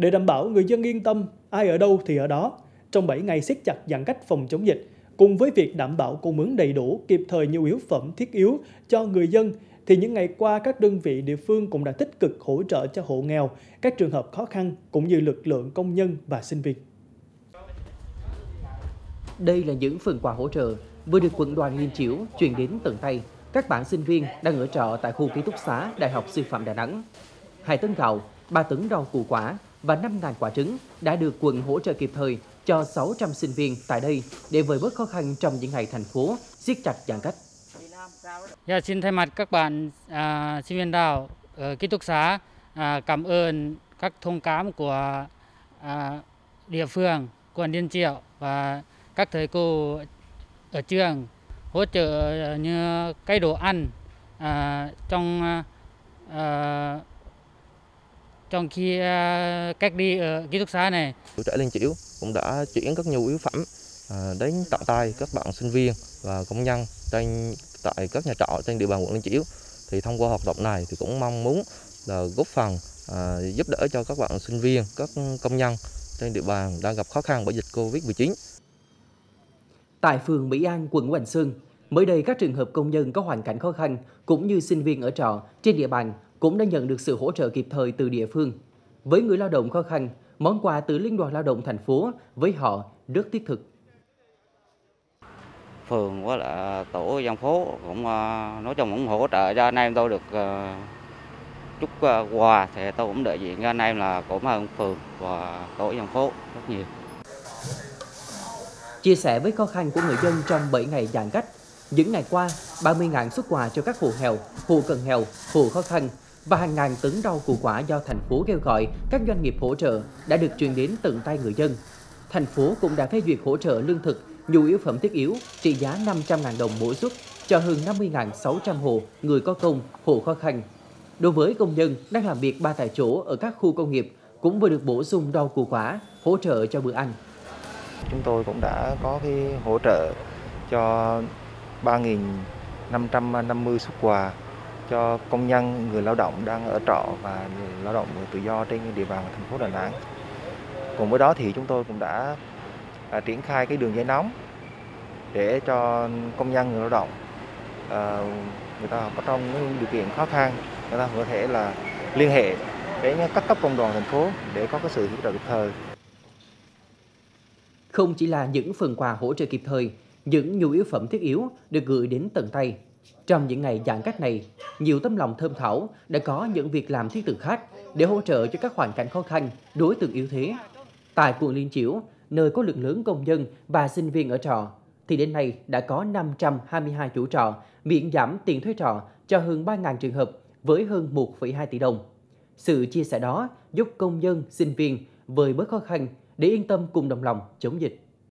Để đảm bảo người dân yên tâm, ai ở đâu thì ở đó, trong 7 ngày siết chặt giãn cách phòng chống dịch, cùng với việc đảm bảo cung ứng đầy đủ kịp thời nhu yếu phẩm thiết yếu cho người dân thì những ngày qua các đơn vị địa phương cũng đã tích cực hỗ trợ cho hộ nghèo, các trường hợp khó khăn cũng như lực lượng công nhân và sinh viên. Đây là những phần quà hỗ trợ vừa được quận đoàn Liên Chiểu truyền đến tận tay các bạn sinh viên đang ở trọ tại khu ký túc xá Đại học Sư phạm Đà Nẵng. Hai tấn gạo, 3 tấn rau củ quả và 5.000 quả trứng đã được quận hỗ trợ kịp thời cho 600 sinh viên tại đây để vơi bớt khó khăn trong những ngày thành phố siết chặt giãn cách. Dạ, xin thay mặt các bạn à, sinh viên đào ở ký túc xá à, cảm ơn các thông cảm của à, địa phương, quận Liên Triệu và các thầy cô ở trường hỗ trợ như cái đồ ăn à, trong à, trong khi à, cách đi ở ký túc xá này. Tuổi trẻ Liên Chiểu cũng đã chuyển các nhu yếu phẩm à, đến tận tay các bạn sinh viên và công nhân trên tại các nhà trọ trên địa bàn quận Liên Chiểu. Thì thông qua hoạt động này thì cũng mong muốn là góp phần à, giúp đỡ cho các bạn sinh viên, các công nhân trên địa bàn đang gặp khó khăn bởi dịch Covid-19. Tại phường Mỹ An, quận Hoành Sơn, mới đây các trường hợp công nhân có hoàn cảnh khó khăn cũng như sinh viên ở trọ trên địa bàn cũng đã nhận được sự hỗ trợ kịp thời từ địa phương. Với người lao động khó khăn, món quà từ Liên đoàn Lao động thành phố với họ rất thiết thực. Phường với là tổ dân phố cũng ờ, nói chung cũng hỗ trợ cho anh em tôi được ờ, chút ờ, quà thì tôi cũng đại diện cho anh em là cảm ơn phường và tổ dân phố rất nhiều. Chia sẻ với khó khăn của người dân trong 7 ngày giãn cách, những ngày qua, 30.000 xuất quà cho các hộ nghèo, hộ cận nghèo, hộ khó khăn và hàng ngàn tấn rau củ quả do thành phố kêu gọi các doanh nghiệp hỗ trợ đã được truyền đến tận tay người dân. Thành phố cũng đã phê duyệt hỗ trợ lương thực, nhu yếu phẩm thiết yếu trị giá 500.000 đồng mỗi suất cho hơn 50.600 hộ người có công, hộ khó khăn. Đối với công nhân đang làm việc ba tại chỗ ở các khu công nghiệp cũng vừa được bổ sung rau củ quả hỗ trợ cho bữa ăn. Chúng tôi cũng đã có cái hỗ trợ cho 3.550 xuất quà cho công nhân, người lao động đang ở trọ và người lao động người tự do trên địa bàn thành phố Đà Nẵng. Cùng với đó thì chúng tôi cũng đã à, triển khai cái đường dây nóng để cho công nhân người lao động à, người ta có trong những điều kiện khó khăn người ta có thể là liên hệ đến các cấp công đoàn thành phố để có cái sự hỗ trợ kịp thời. Không chỉ là những phần quà hỗ trợ kịp thời, những nhu yếu phẩm thiết yếu được gửi đến tận tay. Trong những ngày giãn cách này, nhiều tấm lòng thơm thảo đã có những việc làm thiết thực khác để hỗ trợ cho các hoàn cảnh khó khăn, đối tượng yếu thế. Tại quận Liên Chiểu, nơi có lượng lớn công nhân và sinh viên ở trọ, thì đến nay đã có 522 chủ trọ miễn giảm tiền thuê trọ cho hơn 3.000 trường hợp với hơn 1,2 tỷ đồng. Sự chia sẻ đó giúp công nhân, sinh viên vơi bớt khó khăn để yên tâm cùng đồng lòng chống dịch.